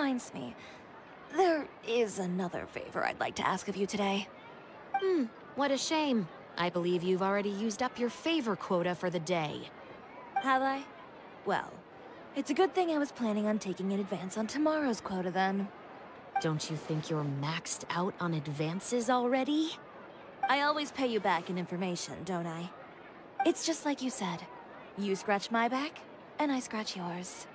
reminds me. There is another favor I'd like to ask of you today. Hmm, what a shame. I believe you've already used up your favor quota for the day. Have I? Well, it's a good thing I was planning on taking an advance on tomorrow's quota then. Don't you think you're maxed out on advances already? I always pay you back in information, don't I? It's just like you said. You scratch my back, and I scratch yours.